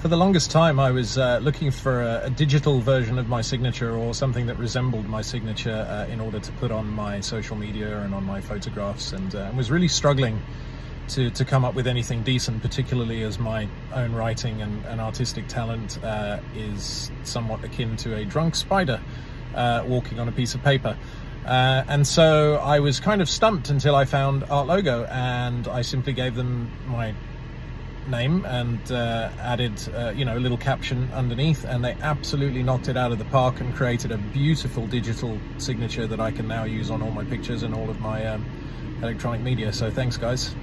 For the longest time, I was uh, looking for a, a, digital version of my signature or something that resembled my signature uh, in order to put on my social media and on my photographs, and, uh, was really struggling to, to come up with anything decent, particularly as my own writing and, and artistic talent uh, is somewhat akin to a drunk spider uh, walking on a piece of paper. Uh, and so I was kind of stumped until I found Artlogo, and I simply gave them my name and uh, added, uh, you know, a little caption underneath, and they absolutely knocked it out of the park and created a beautiful digital signature that I can now use on all my pictures and all of my um, electronic media. So thanks, guys.